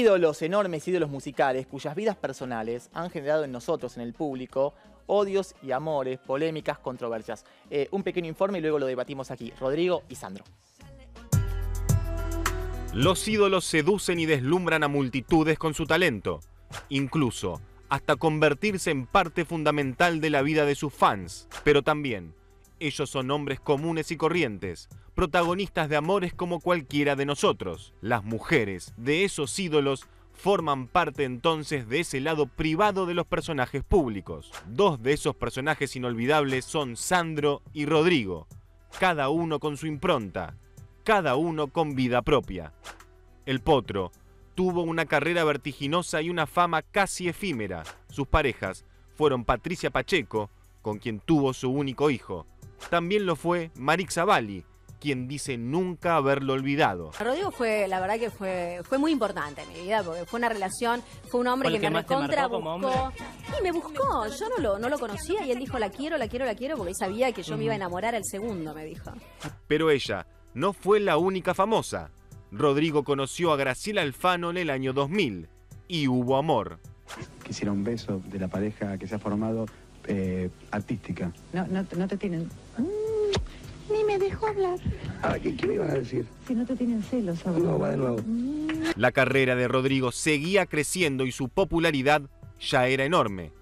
Ídolos, enormes ídolos musicales, cuyas vidas personales han generado en nosotros, en el público, odios y amores, polémicas, controversias. Eh, un pequeño informe y luego lo debatimos aquí. Rodrigo y Sandro. Los ídolos seducen y deslumbran a multitudes con su talento, incluso hasta convertirse en parte fundamental de la vida de sus fans. Pero también, ellos son hombres comunes y corrientes, protagonistas de amores como cualquiera de nosotros. Las mujeres de esos ídolos forman parte entonces de ese lado privado de los personajes públicos. Dos de esos personajes inolvidables son Sandro y Rodrigo, cada uno con su impronta, cada uno con vida propia. El potro tuvo una carrera vertiginosa y una fama casi efímera. Sus parejas fueron Patricia Pacheco, con quien tuvo su único hijo. También lo fue Marix Zavalli, quien dice nunca haberlo olvidado. Rodrigo fue, la verdad que fue, fue muy importante en mi vida, porque fue una relación, fue un hombre que, me recontra buscó. Y me buscó, yo no lo, no lo conocía y él dijo, la quiero, la quiero, la quiero, porque él sabía que yo me iba a enamorar al segundo, me dijo. Pero ella no fue la única famosa. Rodrigo conoció a Graciela Alfano en el año 2000 y hubo amor. Quisiera un beso de la pareja que se ha formado eh, artística. No, no, no te tienen... Ni me dejó hablar. Ah, ¿qué, ¿qué me iban a decir? Si no te tienen celos, ahora. No, va de nuevo. La carrera de Rodrigo seguía creciendo y su popularidad ya era enorme,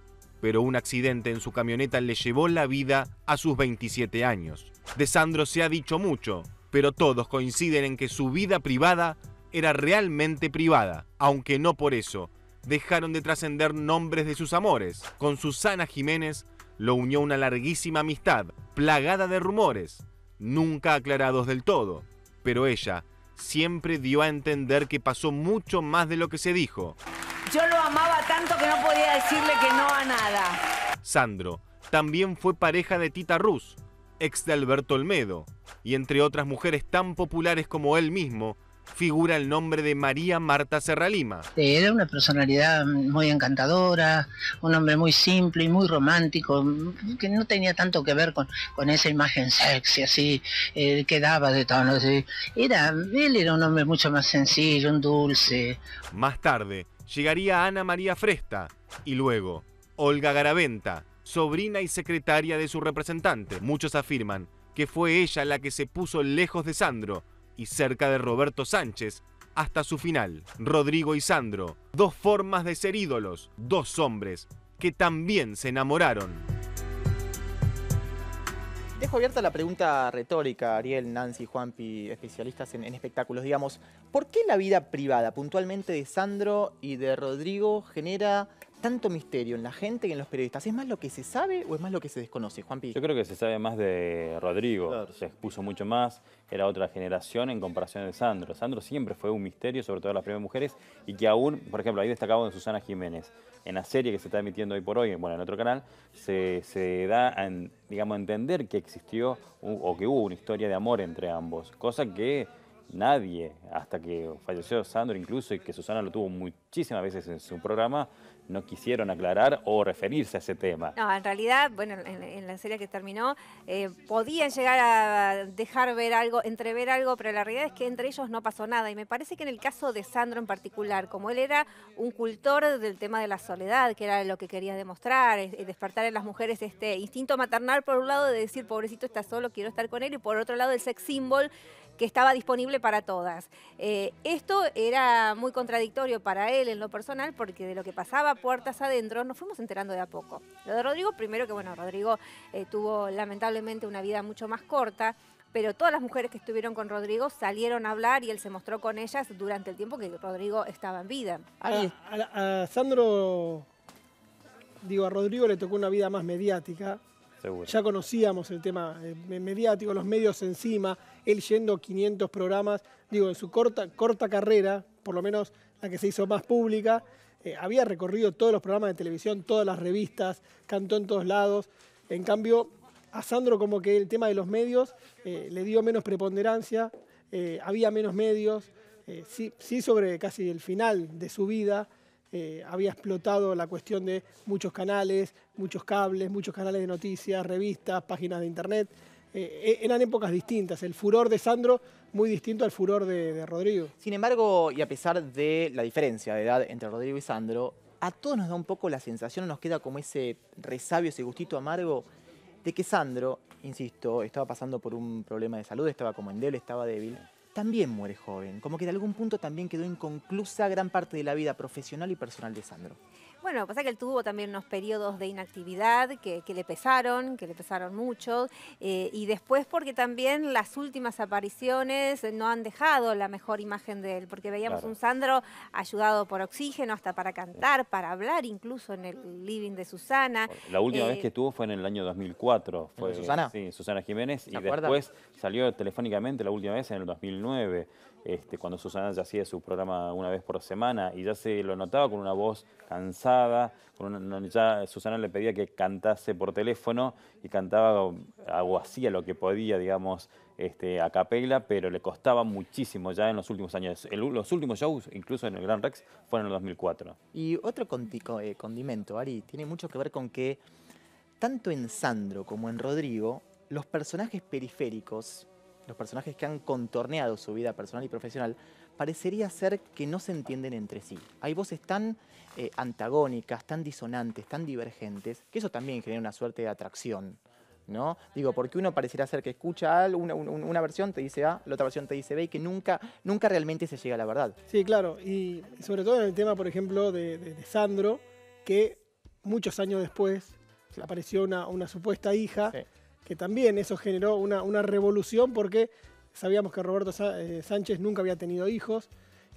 pero un accidente en su camioneta le llevó la vida a sus 27 años. De Sandro se ha dicho mucho, pero todos coinciden en que su vida privada era realmente privada, aunque no por eso dejaron de trascender nombres de sus amores. Con Susana Jiménez lo unió una larguísima amistad, plagada de rumores, nunca aclarados del todo, pero ella siempre dio a entender que pasó mucho más de lo que se dijo. Yo lo amaba tanto que no podía decirle que no a nada. Sandro también fue pareja de Tita Ruz, ex de Alberto Olmedo, y entre otras mujeres tan populares como él mismo, figura el nombre de María Marta Serralima. Era una personalidad muy encantadora, un hombre muy simple y muy romántico, que no tenía tanto que ver con, con esa imagen sexy, así, eh, que daba de tono. así. Era, él era un hombre mucho más sencillo, un dulce. Más tarde llegaría Ana María Fresta y luego Olga Garaventa, sobrina y secretaria de su representante. Muchos afirman que fue ella la que se puso lejos de Sandro y cerca de Roberto Sánchez hasta su final. Rodrigo y Sandro, dos formas de ser ídolos, dos hombres que también se enamoraron. Dejo abierta la pregunta retórica, Ariel, Nancy, Juanpi, especialistas en, en espectáculos. Digamos, ¿por qué la vida privada puntualmente de Sandro y de Rodrigo genera tanto misterio en la gente y en los periodistas? ¿Es más lo que se sabe o es más lo que se desconoce, Juanpi? Yo creo que se sabe más de Rodrigo, se expuso mucho más, era otra generación en comparación de Sandro. Sandro siempre fue un misterio, sobre todo las primeras mujeres, y que aún, por ejemplo, ahí destacado en Susana Jiménez, en la serie que se está emitiendo hoy por hoy, bueno, en otro canal, se, se da a, digamos, a entender que existió o que hubo una historia de amor entre ambos, cosa que nadie, hasta que falleció Sandro incluso y que Susana lo tuvo muchísimas veces en su programa, no quisieron aclarar o referirse a ese tema. No, en realidad, bueno, en, la serie que terminó, eh, podían llegar a dejar ver algo, entrever algo, pero la realidad es que entre ellos no pasó nada. Y me parece que en el caso de Sandro en particular, como él era un cultor del tema de la soledad, que era lo que quería demostrar, despertar en las mujeres este instinto maternal, por un lado, de decir, pobrecito está solo, quiero estar con él, y por otro lado, el sex symbol que estaba disponible para todas. Eh, esto era muy contradictorio para él en lo personal porque de lo que pasaba puertas adentro nos fuimos enterando de a poco. Lo de Rodrigo, primero que bueno, Rodrigo eh, tuvo lamentablemente una vida mucho más corta, pero todas las mujeres que estuvieron con Rodrigo salieron a hablar y él se mostró con ellas durante el tiempo que Rodrigo estaba en vida. A, a- a Sandro, digo, a Rodrigo le tocó una vida más mediática. Seguro. Ya conocíamos el tema eh, me- mediático, los medios encima, él yendo 500 programas, digo, en su corta, corta carrera, por lo menos la que se hizo más pública, eh, había recorrido todos los programas de televisión, todas las revistas, cantó en todos lados. En cambio, a Sandro como que el tema de los medios eh, le dio menos preponderancia, eh, había menos medios, sí, sí sobre casi el final de su vida había explotado la cuestión de muchos canales, muchos cables, muchos canales de noticias, revistas, páginas de internet. Eh, eran épocas distintas. El furor de Sandro muy distinto al furor de, de Rodrigo. Sin embargo, y a pesar de la diferencia de edad entre Rodrigo y Sandro, a todos nos da un poco la sensación, nos queda como ese resabio, ese gustito amargo, de que Sandro, insisto, estaba pasando por un problema de salud, estaba como endeble, estaba débil, también muere joven. Como que de algún punto también quedó inconclusa gran parte de la vida profesional y personal de Sandro. Bueno, pasa que él tuvo también unos periodos de inactividad que, que le pesaron, que le pesaron mucho, eh, y después porque también las últimas apariciones no han dejado la mejor imagen de él, porque veíamos Claro. un Sandro ayudado por oxígeno hasta para cantar, para hablar, incluso en el living de Susana. La última Eh, vez que estuvo fue en el año 2004. ¿En Fue, Susana? Sí, Susana Jiménez. ¿Se Y acuerda? después salió telefónicamente la última vez en el 2009, este, cuando Susana ya hacía su programa una vez por semana y ya se lo notaba con una voz cansada. Ya Susana le pedía que cantase por teléfono y cantaba o hacía lo que podía, digamos, este, a capela, pero le costaba muchísimo ya en los últimos años. Los últimos shows, incluso en el Gran Rex, fueron en el 2004. Y otro eh, condimento, Ari, tiene mucho que ver con que tanto en Sandro como en Rodrigo, los personajes periféricos, los personajes que han contorneado su vida personal y profesional, parecería ser que no se entienden entre sí. Hay voces tan eh, antagónicas, tan disonantes, tan divergentes, que eso también genera una suerte de atracción. ¿No? Digo, porque uno pareciera ser que escucha algo, una, un- una versión te dice A, la otra versión te dice B, y que nunca, nunca realmente se llega a la verdad. Sí, claro. Y sobre todo en el tema, por ejemplo, de, de- de Sandro, que muchos años después apareció una, una supuesta hija, Sí. Que también eso generó una, una revolución porque sabíamos que Roberto Sa- eh, Sánchez nunca había tenido hijos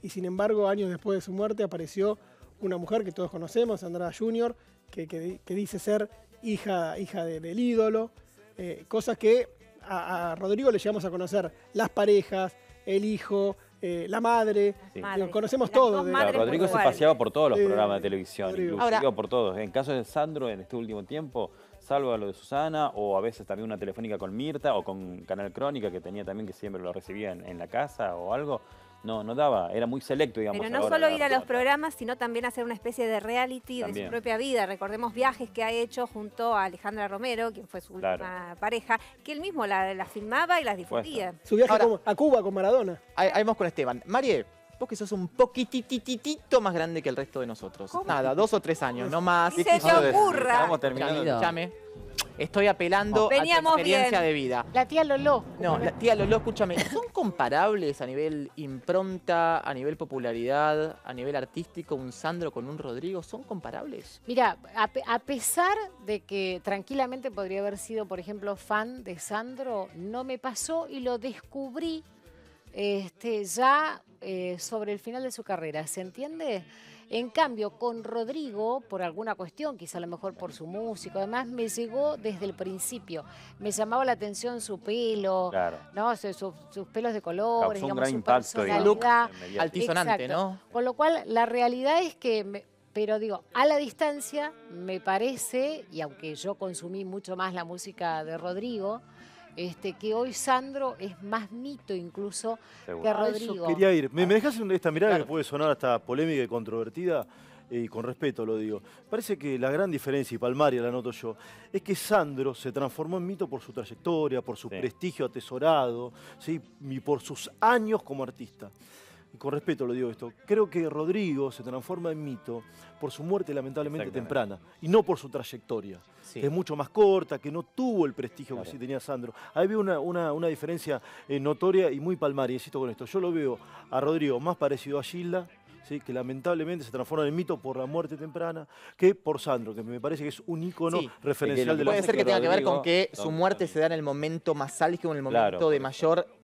y sin embargo años después de su muerte apareció una mujer que todos conocemos, Andrada Junior, que, que di- que dice ser hija, hija de- del ídolo, eh, cosas que a, a Rodrigo le llegamos a conocer, las parejas, el hijo, eh, la madre, Sí. Digo, conocemos Las todo. de- Claro, Rodrigo se paseaba por todos los Sí, programas de televisión, Rodrigo. inclusive Ahora- por todos. En caso de Sandro, en este último tiempo, salvo a lo de Susana, o a veces también una telefónica con Mirta, o con Canal Crónica, que tenía también que siempre lo recibía en, en la casa o algo, no, no daba, era muy selecto, digamos. Pero no solo ir a los programas, sino también hacer una especie de reality de su propia vida. Recordemos viajes que ha hecho junto a Alejandra Romero, quien fue su Claro. última pareja, que él mismo la, la filmaba y las difundía. Su viaje Ahora- como- a Cuba con Maradona. Ahí, ahí vamos con Esteban. Marie, vos que sos un poquitititito más grande que el resto de nosotros. Nada, dos o tres años, no más. Se te ocurra. Estamos terminando. Escúchame. Estoy apelando Veníamos a tu experiencia bien. de vida. La tía Lolo. No, la tía Lolo, escúchame, ¿son comparables a nivel impronta, a nivel popularidad, a nivel artístico, un Sandro con un Rodrigo? ¿Son comparables? Mira, a, pe- a pesar de que tranquilamente podría haber sido, por ejemplo, fan de Sandro, no me pasó y lo descubrí este, ya eh, sobre el final de su carrera. ¿Se entiende? En cambio, con Rodrigo, por alguna cuestión, quizá a lo mejor por su música, además me llegó desde el principio. Me llamaba la atención su pelo, Claro. ¿no? Su- su- sus pelos de un digamos, gran su impacto. Altisonante, Exacto. ¿no? Con lo cual, la realidad es que, me- pero digo, a la distancia, me parece, y aunque yo consumí mucho más la música de Rodrigo, este, que hoy Sandro es más mito incluso Seguro. que A eso Rodrigo. quería ir. ¿Me, me dejas esta mirada Claro. que puede sonar hasta polémica y controvertida? Y con respeto lo digo. Parece que la gran diferencia, y Palmaria la noto yo, es que Sandro se transformó en mito por su trayectoria, por su Sí. prestigio atesorado, ¿sí? y por sus años como artista. Y con respeto lo digo esto. Creo que Rodrigo se transforma en mito por su muerte lamentablemente temprana y no por su trayectoria Sí. que es mucho más corta, que no tuvo el prestigio Claro. que sí tenía Sandro. Ahí veo una, una- una diferencia eh, notoria y muy palmaria, insisto con esto. Yo lo veo a Rodrigo más parecido a Gilda, ¿sí? que lamentablemente se transforma en mito por la muerte temprana, que por Sandro, que me parece que es un ícono Sí. referencial de la Puede ser que que tenga que ver con que su muerte se da en el momento más álgido, en el momento de mayor